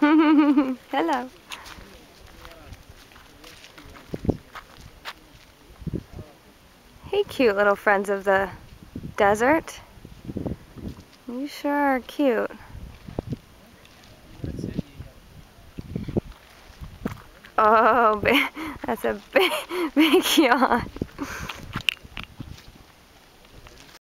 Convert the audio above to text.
Hello. Hey, cute little friends of the desert. You sure are cute. Oh, that's a big, big yawn.